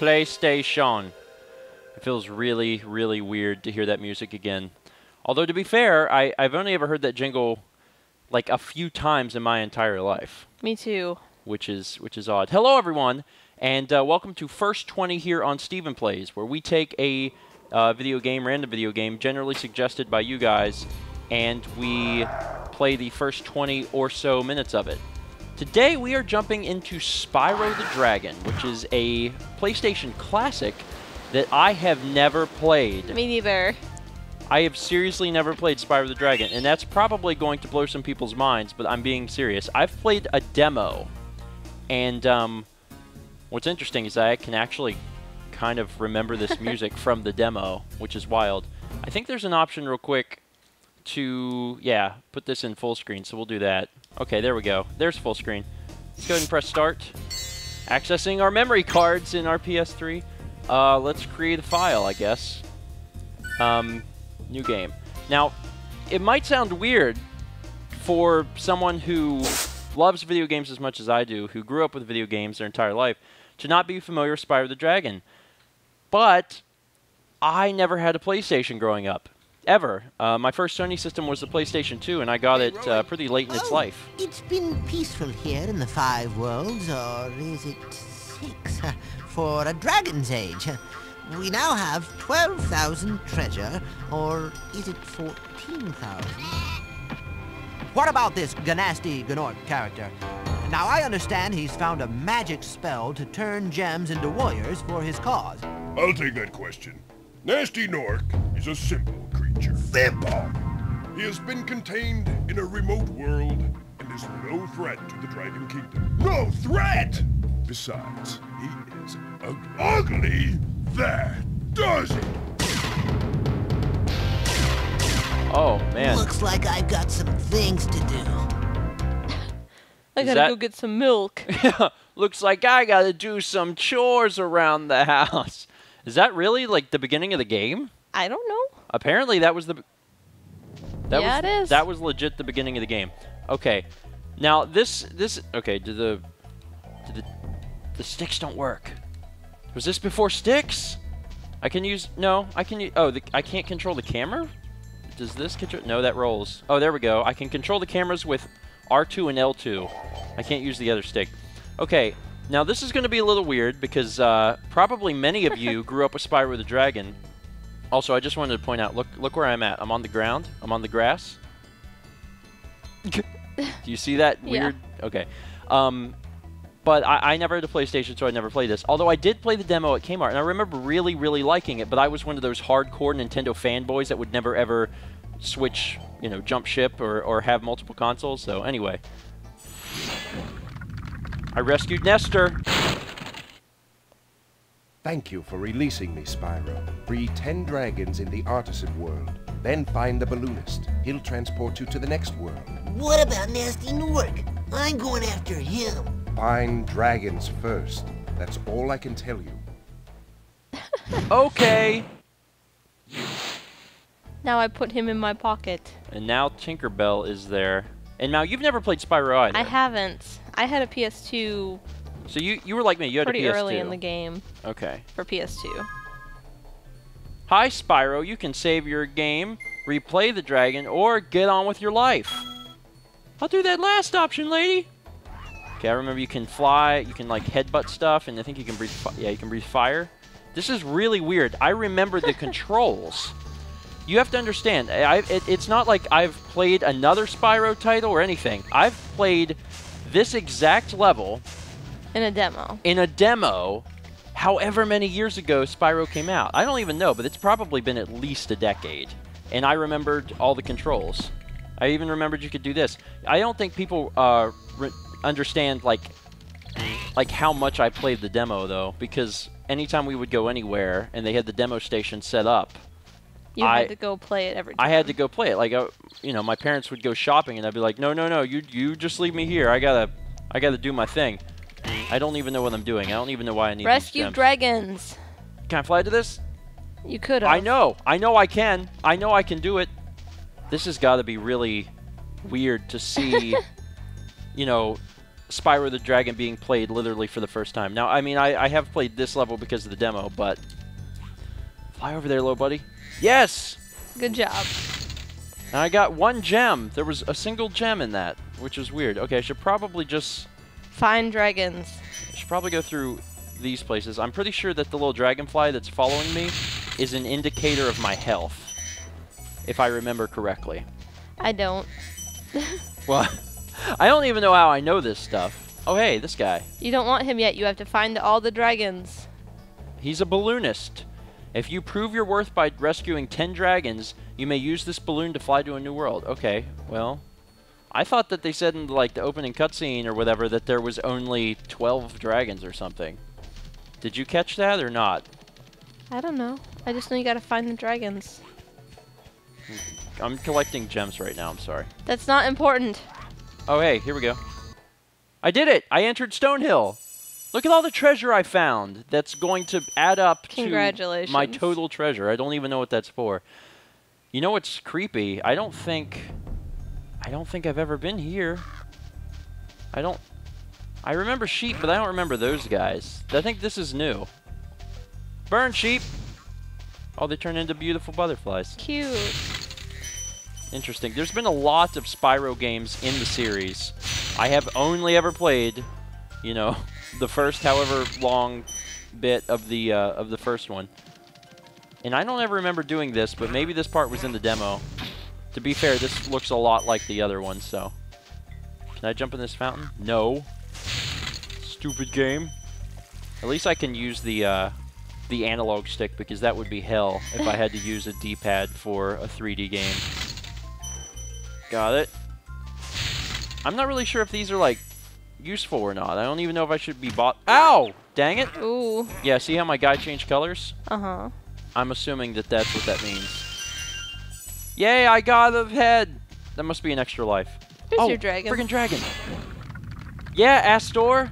PlayStation. It feels really, really weird to hear that music again. Although to be fair, I, I've only ever heard that jingle like a few times in my entire life, Me too. which is which is odd. Hello everyone, and uh, welcome to First 20 here on Stephen Plays, where we take a uh, video game, random video game, generally suggested by you guys, and we play the first 20 or so minutes of it. Today we are jumping into Spyro the Dragon, which is a PlayStation classic that I have never played. Me neither. I have seriously never played Spyro the Dragon, and that's probably going to blow some people's minds, but I'm being serious. I've played a demo, and um, what's interesting is I can actually kind of remember this music from the demo, which is wild. I think there's an option real quick to, yeah, put this in full screen, so we'll do that. Okay, there we go. There's full screen. Let's go ahead and press start. Accessing our memory cards in our PS3. Uh, let's create a file, I guess. Um, new game. Now, it might sound weird for someone who loves video games as much as I do, who grew up with video games their entire life, to not be familiar with Spyro the Dragon. But I never had a PlayStation growing up. Ever. Uh, my first Sony system was the PlayStation 2, and I got it uh, pretty late in its Oh, life. It's been peaceful here in the Five Worlds, or is it six? For a Dragon's Age. We now have 12,000 treasure, or is it 14,000? What about this Gnasty Gnorc character? Now, I understand he's found a magic spell to turn gems into warriors for his cause. I'll take that question. Gnasty Gnorc is a simple creature. Simple? He has been contained in a remote world and is no threat to the Dragon Kingdom. No threat! Besides, he is ugly. Ugly? That does it! Oh, man. Looks like I've got some things to do. I gotta that- go get some milk. Looks like I gotta do some chores around the house. Is that really like the beginning of the game? I don't know. Apparently, that was the. That Yeah, was, it is. That was legit the beginning of the game. Okay, now this this okay. Do the do the the sticks don't work? Was this before sticks? I can use no. I can use oh the, I can't control the camera. Does this control? No, that rolls. Oh, there we go. I can control the cameras with R2 and L2. I can't use the other stick. Okay, now this is going to be a little weird because uh, probably many of you grew up with Spyro the Dragon. Also, I just wanted to point out, look, look where I'm at. I'm on the ground. I'm on the grass. Do you see that Yeah. weird? Okay. Um, but I, I never had a PlayStation, so I never played this. Although I did play the demo at Kmart, and I remember really, really liking it. But I was one of those hardcore Nintendo fanboys that would never ever switch, you know, jump ship or, or have multiple consoles. So anyway, I rescued Nestor. Thank you for releasing me, Spyro. Free 10 dragons in the artisan world. Then find the balloonist. He'll transport you to the next world. What about Gnasty Gnorc? I'm going after him. Find dragons first. That's all I can tell you. Okay. Now I put him in my pocket. And now Tinkerbell is there. And now you've never played Spyro either. I haven't. I had a PS2 So you you were like me. You had a PS2. Pretty early in the game Okay. for PS2. Hi Spyro. You can save your game, replay the dragon, or get on with your life. I'll do that last option, lady. Okay, I remember you can fly. You can like headbutt stuff, and I think you can breathe. Fi- yeah, you can breathe fire. This is really weird. I remember the controls. You have to understand. I, it, it's not like I've played another Spyro title or anything. I've played this exact level In a demo. in a demo however many years ago Spyro came out. I don't even know, but it's probably been at least a decade. And I remembered all the controls. I even remembered you could do this. I don't think people uh, understand like like how much I played the demo though, because anytime we would go anywhere and they had the demo station set up, You I- had to go play it every time. I had to go play it. Like, uh, you know, my parents would go shopping, and I'd be like, "No, no, no, you you just leave me here. I gotta I gotta do my thing." I don't even know what I'm doing. I don't even know why I need Rescue dragons. Can I fly to this? You could. I know. I know I can. I know I can do it. This has got to be really weird to see, you know, Spyro the Dragon being played literally for the first time. Now, I mean, I, I have played this level because of the demo, but fly over there, little buddy. Yes. Good job. And I got one gem. There was a single gem in that, which is weird. Okay, I should probably just Find dragons. I should probably go through these places. I'm pretty sure that the little dragonfly that's following me is an indicator of my health, if I remember correctly. I don't. Well, I don't even know how I know this stuff. Oh, hey, this guy. You don't want him yet. You have to find all the dragons. He's a balloonist. If you prove your worth by rescuing 10 dragons, you may use this balloon to fly to a new world. Okay, well, I thought that they said in like the opening cutscene or whatever that there was only 12 dragons or something. Did you catch that or not? I don't know. I just know you gotta find the dragons. I'm collecting gems right now, I'm sorry. That's not important. Oh, hey, here we go. I did it! I entered Stonehill! Look at all the treasure I found that's going to add up to my total treasure. I don't even know what that's for. You know what's creepy? I don't think... I don't think I've ever been here. I don't... I remember sheep, but I don't remember those guys. I think this is new. Burn, sheep! Oh, they turn into beautiful butterflies. Cute. Interesting. There's been a lot of Spyro games in the series. I have only ever played, you know, the first however long bit of the uh, of the first one. And I don't ever remember doing this, but maybe this part was in the demo. To be fair, this looks a lot like the other one, so. Can I jump in this fountain? No. Stupid game. At least I can use the uh, the analog stick because that would be hell if I had to use a D-pad for a 3D game. Got it. I'm not really sure if these are like useful or not. I don't even know if I should be bought. Ow! Dang it! Ooh. Yeah, see how my guy changed colors? Uh huh. I'm assuming that that's what that means. Yay! I got a head. That must be an extra life. Here's oh, your dragon. Friggin' dragon. Yeah, Astor.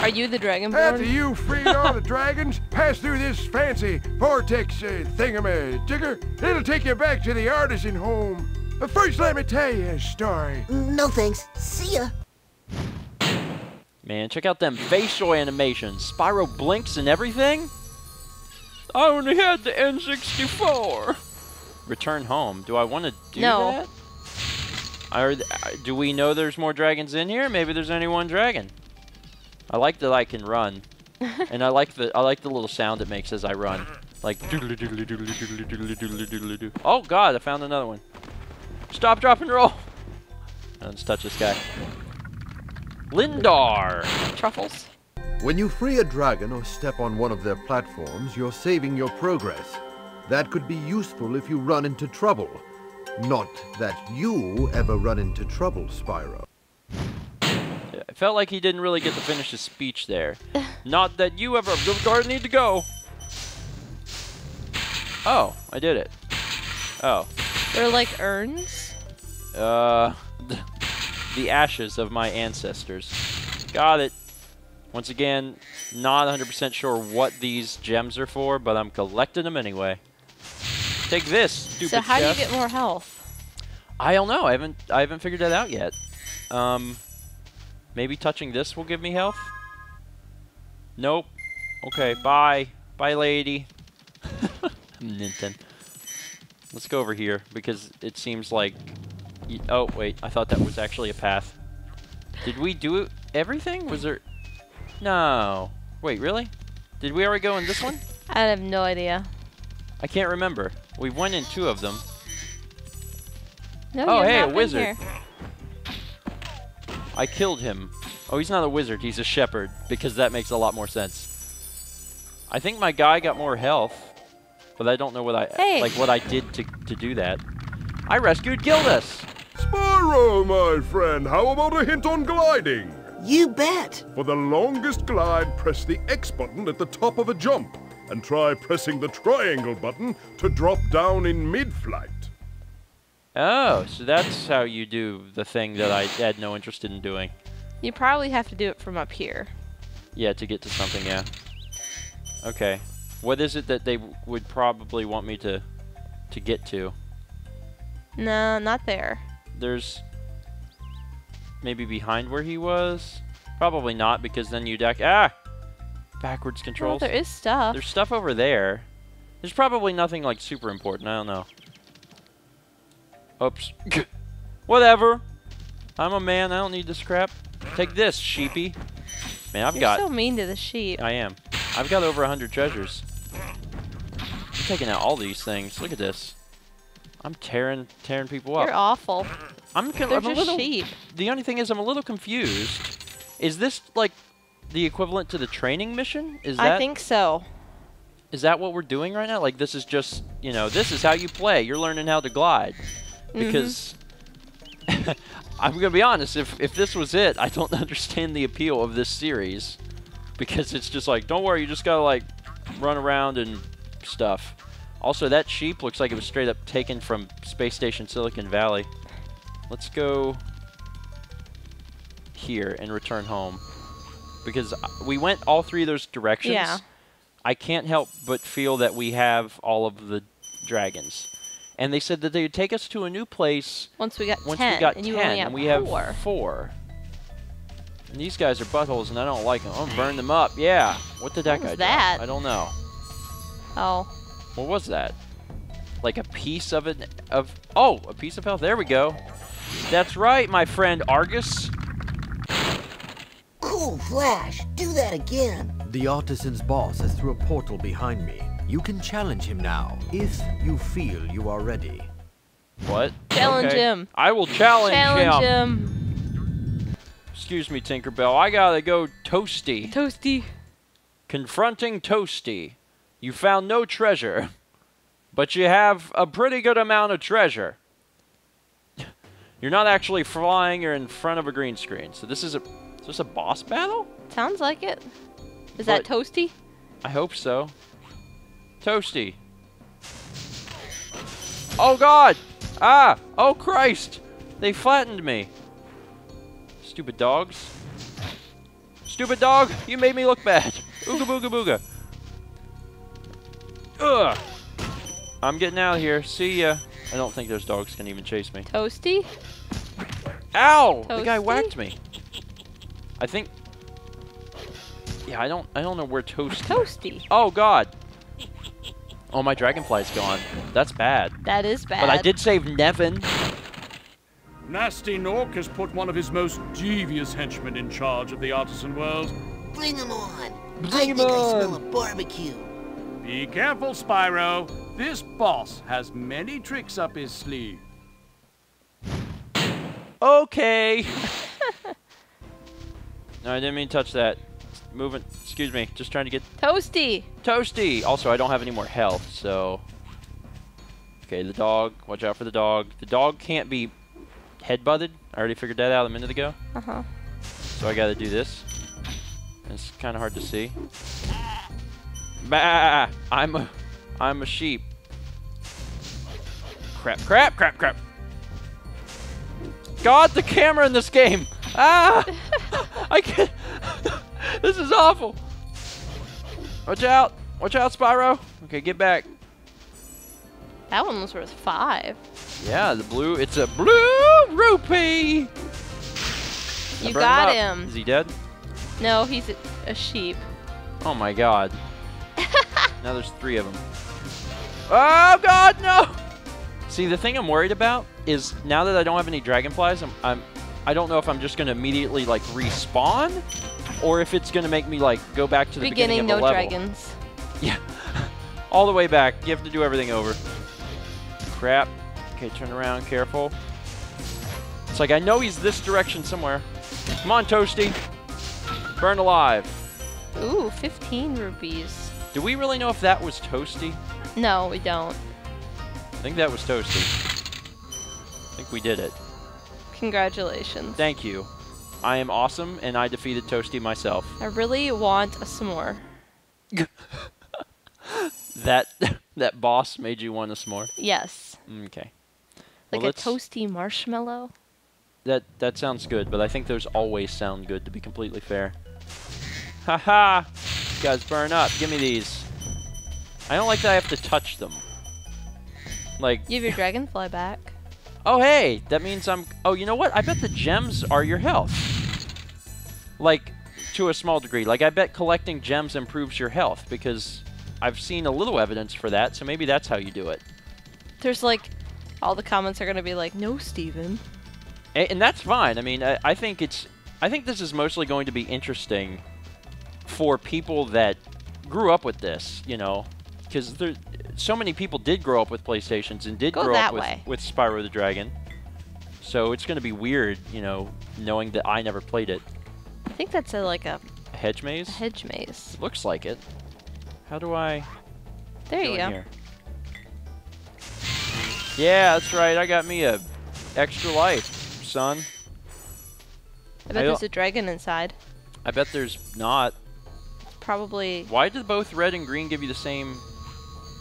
Are you the dragon? After you freed all the dragons, pass through this fancy vortex uh, thingamajigger. It'll take you back to the artisan home. But first, let me tell you a story. No thanks. See ya. Man, check out them facial animations. Spyro blinks and everything. I only had the N64. Return home. Do I want to do No. that? Are uh, do we know there's more dragons in here? Maybe there's only one dragon. I like that I can run, and I like the I like the little sound it makes as I run, like doodly doodly doodly doodly doodly doodly doodly doo. Oh God! I found another one. Stop, drop, and roll. Let's touch this guy. Lindar. Truffles. When you free a dragon or step on one of their platforms, you're saving your progress. That could be useful if you run into trouble. Not that you ever run into trouble, Spyro. I felt like he didn't really get to finish his speech there. Not that you ever. Guard need to go. Oh, I did it. Oh, They're like urns. uh, the ashes of my ancestors. Got it. Once again, not 100% sure what these gems are for, but I'm collecting them anyway. Take this, stupid so how chest. do you get more health? I don't know. I haven't I haven't figured that out yet. Um, maybe touching this will give me health. Nope. Okay. Bye. Bye, lady. Ninten. Let's go over here because it seems like. Oh wait, I thought that was actually a path. Did we do everything? Was there? No. Wait, really? Did we already go in this one? I have no idea. I can't remember. We went in two of them. No, Oh, hey, a wizard. here. I killed him. Oh, he's not a wizard. He's a shepherd because that makes a lot more sense. I think my guy got more health, but I don't know what I Hey. like what I did to to do that. I rescued Gildas. Spyro, my friend, how about a hint on gliding? You bet. For the longest glide, press the X button at the top of a jump, and try pressing the triangle button to drop down in mid-flight. Oh, so that's how you do the thing that I had no interest in doing. You probably have to do it from up here. Yeah, to get to something, yeah. Okay. What is it that they would probably want me to to get to? No, not there. There's maybe behind where he was? Probably not, because then you deck... Ah! Backwards Well, controls. there is stuff. There's stuff over there. There's probably nothing like super important. I don't know. Oops. Whatever. I'm a man. I don't need this crap. Take this, sheepy. Man, I've You're got. so mean to the sheep. I am. I've got over 100 treasures. I'm taking out all these things. Look at this. I'm tearing tearing people up. You're awful. I'm, They're I'm a just little. sheep. The only thing is, I'm a little confused. Is this like the equivalent to the training mission? Is that I think so. is that what we're doing right now? Like this is just you know this is how you play. You're learning how to glide Mm-hmm. because I'm gonna be honest. If if this was it, I don't understand the appeal of this series because it's just like don't worry, you just gotta like run around and stuff. Also, that sheep looks like it was straight up taken from Space Station Silicon Valley. Let's go here and return home because we went all three of those directions. Yeah. I can't help but feel that we have all of the dragons. And they said that they would take us to a new place Once we got once 10, we got and you 10, only have and we have four. four. And these guys are buttholes, and I don't like them. I'm gonna burn them up. Yeah. What did that What guy was do? that? I don't know. Oh, What was that? Like a piece of it? Of oh, a piece of health. There we go. That's right, my friend Argus. Cool, Flash. Do that again. The artisan's boss has through a portal behind me. You can challenge him now, if you feel you are ready. What? Challenge Okay. him. I will challenge, challenge him. him. Excuse me, Tinkerbell. I gotta go toasty. Toasty. Confronting Toasty. You found no treasure, but you have a pretty good amount of treasure. You're not actually flying, you're in front of a green screen. So this is a is this a boss battle? Sounds like it. Is that Toasty? I hope so. Toasty. Oh god! Ah! Oh Christ! They flattened me. Stupid dogs. Stupid dog! You made me look bad. Ooga booga booga. Ugh! I'm getting out of here. See ya. I don't think those dogs can even chase me. Toasty? Ow! The guy whacked me. I think. Yeah, I don't. I don't know where Toasty. Toasty. Oh God. Oh, my dragonfly's gone. That's bad. That is bad. But I did save Nevin. Gnasty Gnorc has put one of his most devious henchmen in charge of the artisan world. Bring him on. Bring I him think I smell a barbecue. Be careful, Spyro. This boss has many tricks up his sleeve. Okay. no, I didn't mean to touch that. Moving. Excuse me. Just trying to get Toasty. toasty. Also, I don't have any more health, so. Okay, the dog. Watch out for the dog. The dog can't be headbutted. I already figured that out a minute ago. Uh huh. So I gotta do this. It's kind of hard to see. Bah! Ah, ah. I'm a, I'm a sheep. Crap! Crap! Crap! Crap! God, the camera in this game! Ah! I can't. this is awful. Watch out! Watch out, Spyro! Okay, get back. That one was worth five. Yeah, the blue. It's a blue rupee. You got up. him. Is he dead? No, he's a, a sheep. Oh my god. Now there's three of them. Oh god, no! See, the thing I'm worried about is now that I don't have any dragonflies, I'm, I'm I don't know if I'm just gonna immediately like respawn, or if it's gonna make me like go back to the beginning, Beginning, of no the level. dragons. Yeah, all the way back. You have to do everything over. Crap. Okay, turn around, careful. It's like I know he's this direction somewhere. Come on, Toasty. Burn alive. Ooh, 15 rupees. Do we really know if that was Toasty? No, we don't. I think that was Toasty. I think we did it. Congratulations. Thank you. I am awesome, and I defeated Toasty myself. I really want a s'more. That that boss made you want a s'more. Yes. Mm, okay. Like Well, a toasty marshmallow. That that sounds good, but I think those always sound good. To be completely fair. Haha! Guys burn up. Give me these. I don't like that I have to touch them. Like You have your dragonfly back. Oh, hey, that means I'm. Oh, you know what? I bet the gems are your health. Like, to a small degree. Like, I bet collecting gems improves your health because I've seen a little evidence for that. So maybe that's how you do it. There's like, all the comments are gonna be like, no, Stephen. A- and that's fine. I mean, I, I think it's. I think this is mostly going to be interesting for people that grew up with this. You know, because there, so many people did grow up with PlayStations and did Go grow up with way. with Spyro the Dragon. So it's going to be weird, you know, knowing that I never played it. I think that's a, like a A hedge maze? hedge maze. Looks like it. How do I There you go. here? Yeah, that's right. I got me a extra life, son. I bet I there's a dragon inside. I bet there's not. Probably. Why did both red and green give you the same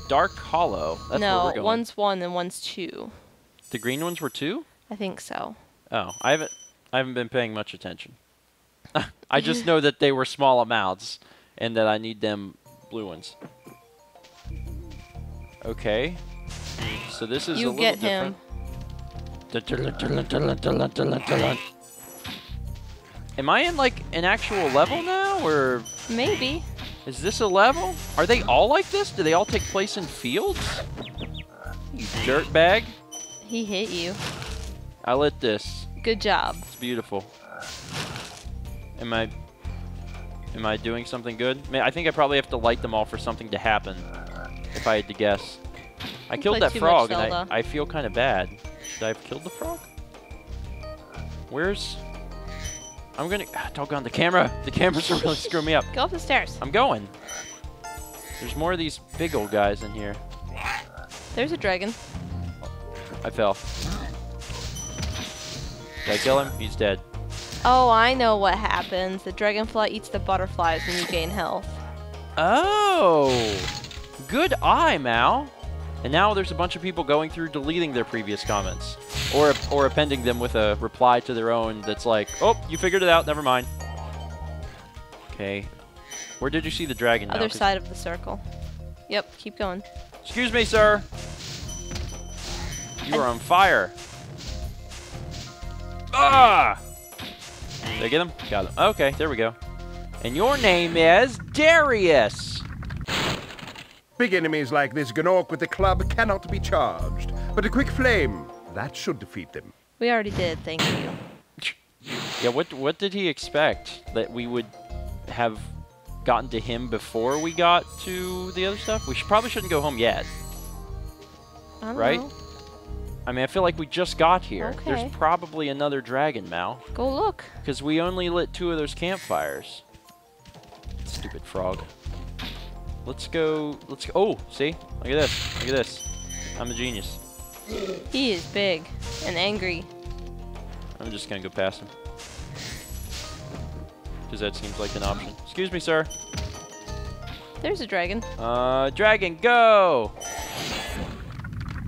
dark hollow? That's where no, we're going. one's one and one's two. The green ones were two? I think so. Oh, I haven't I haven't been paying much attention. I just know that they were small amounts and that I need them blue ones. Okay. So this is a you little get him. different. Am I in like an actual level now or Maybe. is this a level? Are they all like this? Do they all take place in fields? You dirtbag. He hit you. I lit this. Good job. It's beautiful. Am I am I doing something good? I think I probably have to light them all for something to happen. If I had to guess. I You killed that frog and I, I feel kind of bad. Should I have killed the frog? Where's I'm gonna ah, doggone the camera. The cameras are really screwing me up. Go up the stairs. I'm going. There's more of these big old guys in here. There's a dragon. I fell. Did I kill him? He's dead. Oh, I know what happens. The dragonfly eats the butterflies and you gain health. Oh, good eye, Mal. And now there's a bunch of people going through deleting their previous comments, or or appending them with a reply to their own that's like, "Oh, you figured it out. Never mind." Okay, where did you see the dragon? now? Side of the circle. Yep, keep going. Excuse me, sir. You are on fire. Ah! Did I get him? Got him. Okay, there we go. And your name is Darius. Big enemies like this Gnorc with the club cannot be charged, but a quick flame, that should defeat them. We already did, thank you. Yeah, what what did he expect that we would have gotten to him before we got to the other stuff? We should, probably shouldn't go home yet. I don't Right? know. I mean, I feel like we just got here. Okay. There's probably another dragon, Mal, Go look. because we only lit two of those campfires. Stupid frog. Let's go. Let's go. Oh, see? Look at this. Look at this. I'm a genius. He is big and angry. I'm just gonna go past him. Because that seems like an option. Excuse me, sir. There's a dragon. Uh, dragon, go!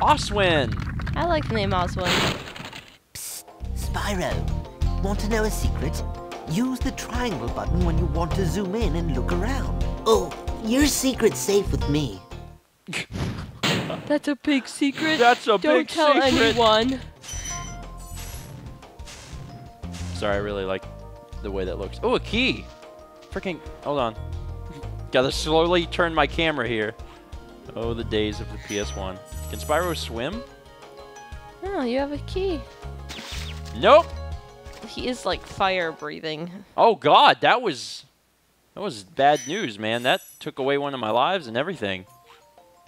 Oswin! I like the name Oswin. Spyro, want to know a secret? Use the triangle button when you want to zoom in and look around. Oh, your secret's safe with me. That's a big secret. That's a Don't big tell anyone. Sorry, I really like the way that looks. Oh, a key! Freaking, hold on. Gotta slowly turn my camera here. Oh, the days of the PS1. Can Spyro swim? Oh, you have a key. Nope! He is like fire breathing. Oh god, that was that was bad news, man. That took away one of my lives and everything.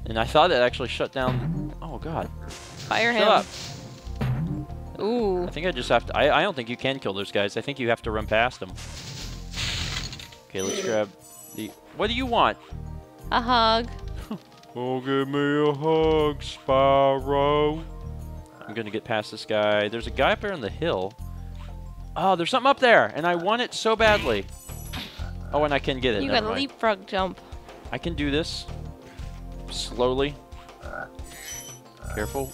And I thought it actually shut down. Oh god. Fire Shut him. up. Ooh. I think I just have to. I, I don't think you can kill those guys. I think you have to run past them. Okay, let's grab the. What do you want? A hug. Oh, give me a hug, Spyro. I'm gonna get past this guy. There's a guy up there on the hill. Oh, there's something up there, and I want it so badly. Oh, and I can get it. You never got a leapfrog jump. I can do this. Slowly. Careful.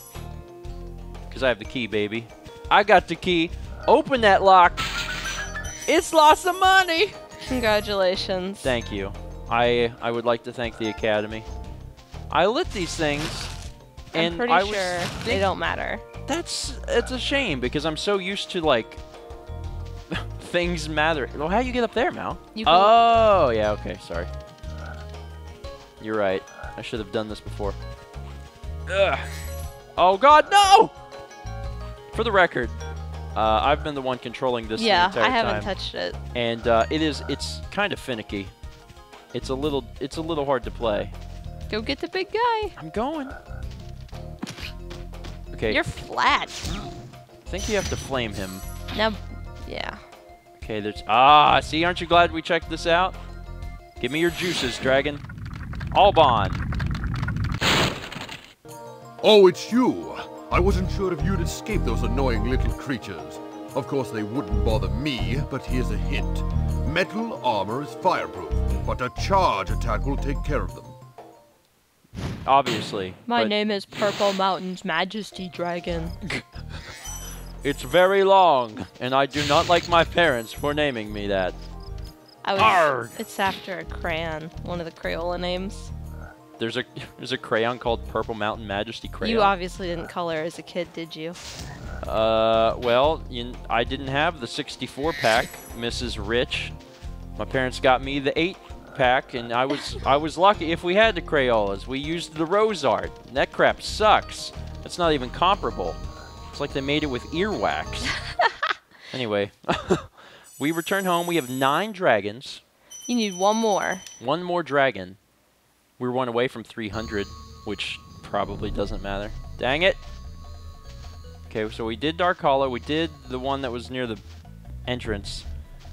Because I have the key, baby. I got the key. Open that lock. It's lots of money. Congratulations. Thank you. I I would like to thank the Academy. I lit these things and I'm pretty I was sure they don't matter. That's it's a shame because I'm so used to like things matter. Well, how you get up there, Mal? You oh, yeah. Okay, sorry. You're right. I should have done this before. Ugh. Oh God, no! For the record, uh, I've been the one controlling this. the Yeah, I haven't time, touched it. and uh, it is it's kind of finicky. It's a little it's a little hard to play. Go get the big guy. I'm going. Okay, You're flat. I think you have to flame him. Now, yeah. Okay, there's ah. See, aren't you glad we checked this out? Give me your juices, dragon. Alban. Oh, it's you! I wasn't sure if you'd escape those annoying little creatures. Of course, they wouldn't bother me, but here's a hint. Metal armor is fireproof, but a charge attack will take care of them. Obviously. My but name is Purple Mountain's Majesty Dragon. It's very long, and I do not like my parents for naming me that. I was. Arg. It's after a crayon, one of the Crayola names. There's a there's a crayon called Purple Mountain Majesty crayon. You obviously didn't color as a kid, did you? Uh, well, you, I didn't have the 64 pack, Mrs. Rich. My parents got me the 8 pack, and I was I was lucky. If we had the Crayolas, we used the Rose Art. and That crap sucks. It's not even comparable. It's like they made it with earwax. anyway, we return home. We have nine dragons. You need one more. One more dragon. We're one away from 300, which probably doesn't matter. Dang it. Okay, so we did Dark Hollow. We did the one that was near the entrance.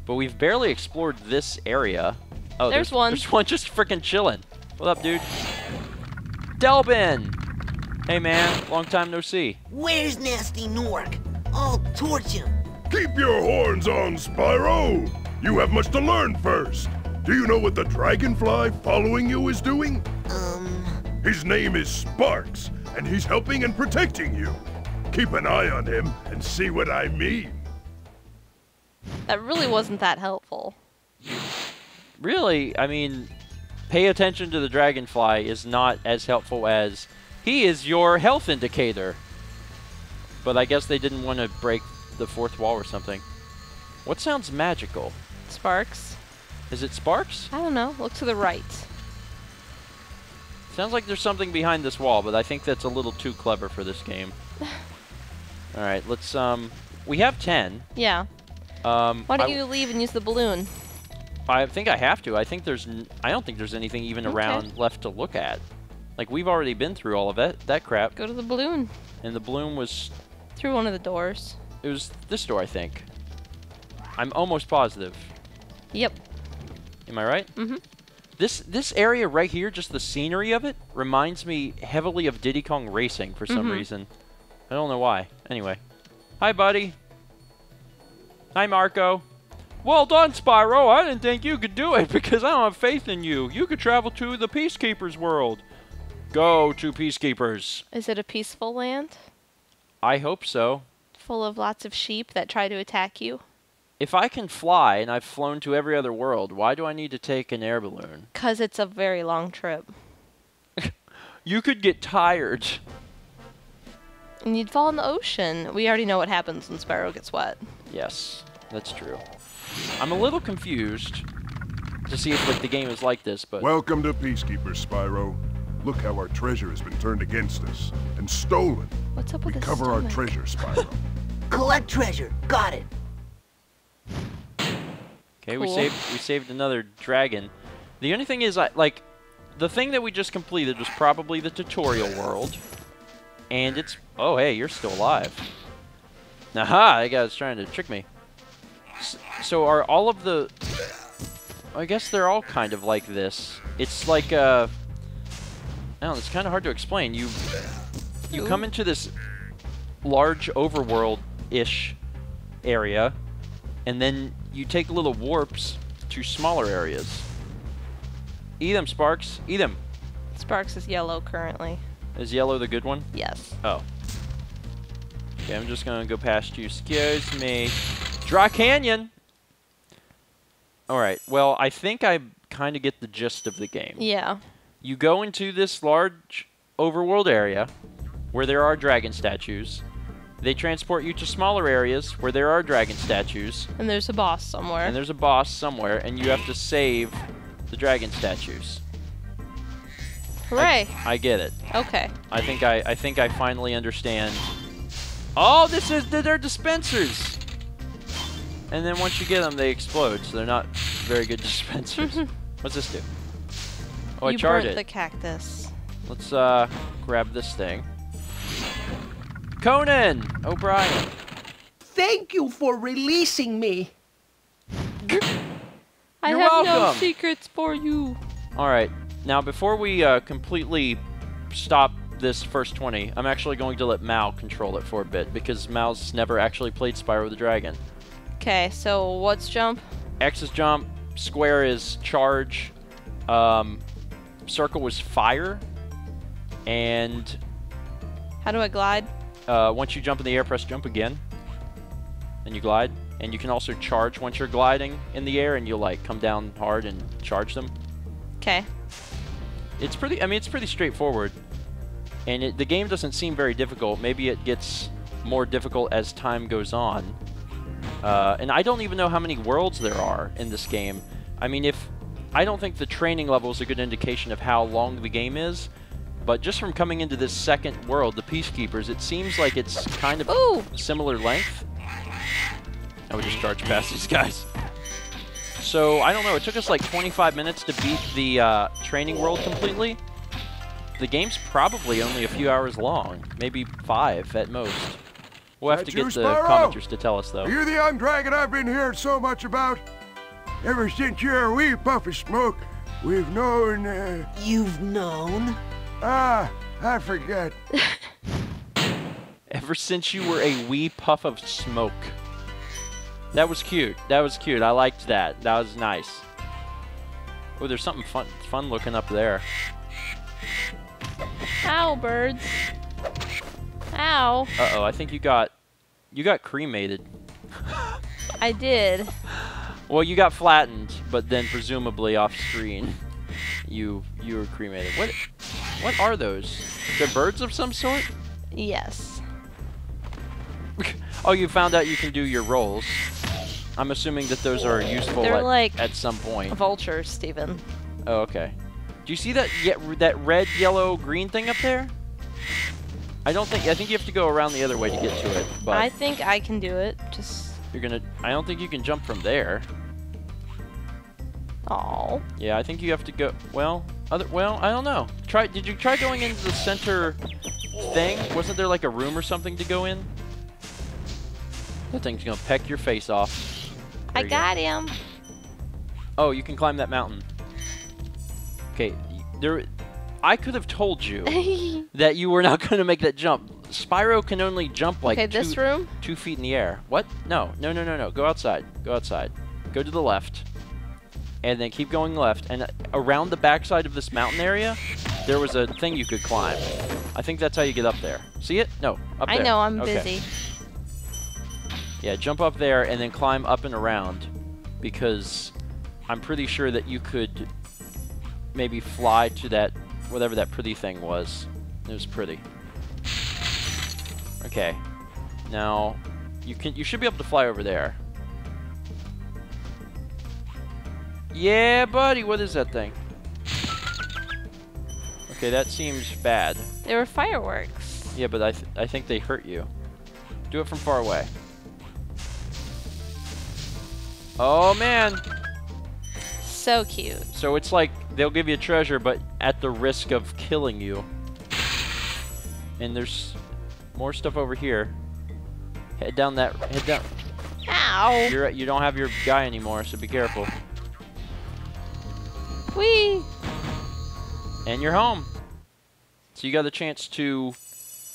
But we've barely explored this area. Oh, There's one. There's one just freaking chilling. What up, dude? Delbin! Hey, man. Long time no see. Where's Gnasty Gnorc? I'll torch him. Keep your horns on, Spyro! You have much to learn first. Do you know what the dragonfly following you is doing? Um, His name is Sparks, and he's helping and protecting you. Keep an eye on him and see what I mean. That really wasn't that helpful. Really, I mean, pay attention to the dragonfly is not as helpful as he is your health indicator. But I guess they didn't want to break the fourth wall or something. What sounds magical? Sparks? Is it sparks? I don't know. Look to the right. Sounds like there's something behind this wall, but I think that's a little too clever for this game. All right, let's um we have 10. Yeah. Um Why don't I, you leave and use the balloon? I think I have to. I think there's n- I don't think there's anything even Okay. around left to look at. Like we've already been through all of that that crap Go to the balloon. and the balloon was Through one of the doors. It was this door, I think. I'm almost positive. Yep. Am I right? Mm Mhm. This this area right here, just the scenery of it, reminds me heavily of Diddy Kong Racing for some Mhm. reason. I don't know why. Anyway. Hi, buddy. Hi, Marco. Well done, Spyro. I didn't think you could do it because I don't have faith in you. You could travel to the Peacekeepers world. Go to Peacekeepers. Is it a peaceful land? I hope so. Full of lots of sheep that try to attack you? If I can fly and I've flown to every other world, why do I need to take an air balloon? Because it's a very long trip. You could get tired. And you'd fall in the ocean. We already know what happens when Spyro gets wet. Yes, that's true. I'm a little confused to see if like the game is like this, but Welcome to Peacekeepers, Spyro. Look how our treasure has been turned against us and stolen. What's up with his Recover our stomach? treasure, Spyro. collect treasure. Got it. Okay, we saved we saved another dragon. The only thing is, I like the thing that we just completed was probably the tutorial world, and it's oh hey, you're still alive. Aha! That guy's trying to trick me. S- So are all of the? I guess they're all kind of like this. It's like uh, know. It's kind of hard to explain. You you come into this large overworld-ish area, and then you take little warps to smaller areas. Eat them, Sparks. Eat them. Sparks is yellow currently. Is yellow the good one? Yes. Oh. Okay, I'm just gonna go past you. Excuse me. Dry Canyon! Alright, well, I think I kind of get the gist of the game. Yeah. You go into this large overworld area, where there are dragon statues. They transport you to smaller areas where there are dragon statues, And there's a boss somewhere. and there's a boss somewhere, and you have to save the dragon statues. Hooray. I get it. Okay. I think I, I think I finally understand. Oh, this is they're dispensers. And then once you get them, they explode, so they're not very good dispensers. What's this do? Oh, I you burnt it. the cactus. Let's uh grab this thing. Conan O'Brien. Thank you for releasing me. I You're have no secrets for you. All right. Now, before we uh, completely stop this first 20, I'm actually going to let Mal control it for a bit because Mal's never actually played Spyro the Dragon. Okay, so what's jump? X is jump, square is charge, um, circle was fire, and How do I glide? Uh, once you jump in the air, press jump again, and you glide. And you can also charge once you're gliding in the air, and you'll like come down hard and charge them. Okay. It's pretty. I mean, it's pretty straightforward, and it, the game doesn't seem very difficult. Maybe it gets more difficult as time goes on. Uh, and I don't even know how many worlds there are in this game. I mean, if I don't think the training level is a good indication of how long the game is, but just from coming into this second world, the Peacekeepers, it seems like it's kind of Ooh. similar length. I would just charge past these guys. So, I don't know, it took us like 25 minutes to beat the uh, training world completely. The game's probably only a few hours long, maybe five at most. We'll have That to get the Spyro? commenters to tell us, though. You're you the young dragon I've been hearing so much about? Ever since you're a wee puff of smoke, we've known, uh, You've known? Ah, I forget. Ever since you were a wee puff of smoke. That was cute. That was cute. I liked that. That was nice. Oh, there's something fun, fun looking up there. Ow, birds. Ow. Uh-oh, I think you got, you got cremated. I did. Well, you got flattened, but then presumably off screen, you you were cremated. What what are those? They're birds of some sort? Yes. oh, you found out you can do your rolls. I'm assuming that those are useful They're at, like at some point. Vultures, Stephen. Oh, okay. Do you see that that red, yellow, green thing up there? I don't think I think you have to go around the other way to get to it, but I think I can do it. Just. you're gonna. I don't think you can jump from there. Oh. Yeah, I think you have to go. Well, other. Well, I don't know. Try. Did you try going into the center thing? Wasn't there like a room or something to go in? That thing's gonna peck your face off. I There go. got him. Oh, you can climb that mountain. Okay, there. I could have told you that you were not going to make that jump. Spyro can only jump like okay, two, this room. two feet in the air. What? No, no, no, no, no. Go outside. Go outside. Go to the left, and then keep going left. And around the backside of this mountain area, there was a thing you could climb. I think that's how you get up there. See it? No, up I there. know, I'm Okay. busy. Yeah, jump up there and then climb up and around because I'm pretty sure that you could maybe fly to that whatever that pretty thing was. It was pretty. Okay. Now you can you should be able to fly over there. Yeah, buddy, what is that thing? Okay, that seems bad. They were fireworks. Yeah, but I, th I think they hurt you. Do it from far away. Oh, man. So cute. So it's like they'll give you a treasure, but at the risk of killing you. And there's more stuff over here. Head down that. Head down. Ow. You're you don't have your guy anymore, so be careful. Whee. And you're home. So you got the chance to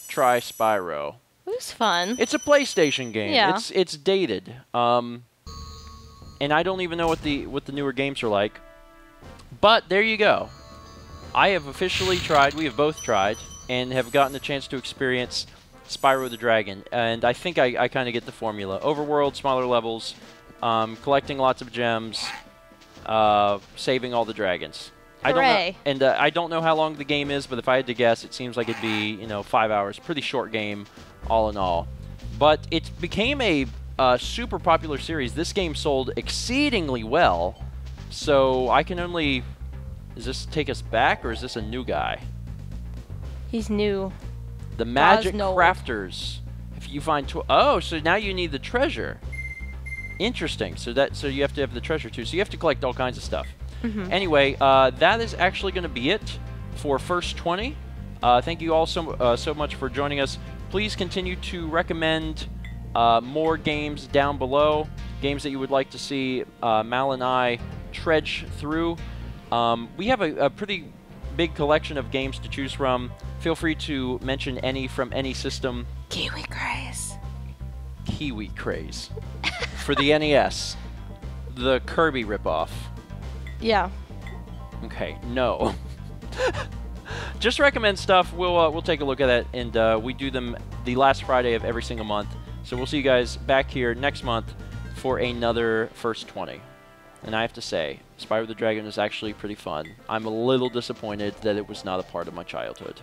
try Spyro. It was fun. It's a PlayStation game. Yeah. It's it's dated. Um and I don't even know what the what the newer games are like. But there you go. I have officially tried, we have both tried and have gotten the chance to experience Spyro the Dragon. And I think I, I kind of get the formula. Overworld, smaller levels, um, collecting lots of gems, uh, saving all the dragons. I don't know, Hooray. and uh, I don't know how long the game is, but if I had to guess, it seems like it'd be you know five hours. Pretty short game, all in all. But it became a uh, super popular series. This game sold exceedingly well, so I can only. Does this take us back, or is this a new guy? He's new. The Magic. Crafters. If you find tw- oh, so now you need the treasure. Interesting. So that so you have to have the treasure too. So you have to collect all kinds of stuff. Anyway, uh, that is actually going to be it for first 20. Uh, thank you all so uh, so much for joining us. Please continue to recommend uh, more games down below. Games that you would like to see uh, Mal and I trudge through. Um, we have a, a pretty big collection of games to choose from. Feel free to mention any from any system. Kiwi Kraze. Kiwi Kraze for the NES, the Kirby ripoff. Yeah. Okay, no. Just recommend stuff. We'll uh, we'll take a look at it, and uh, we do them the last Friday of every single month. So we'll see you guys back here next month for another first 20. And I have to say, Spyro the Dragon is actually pretty fun. I'm a little disappointed that it was not a part of my childhood.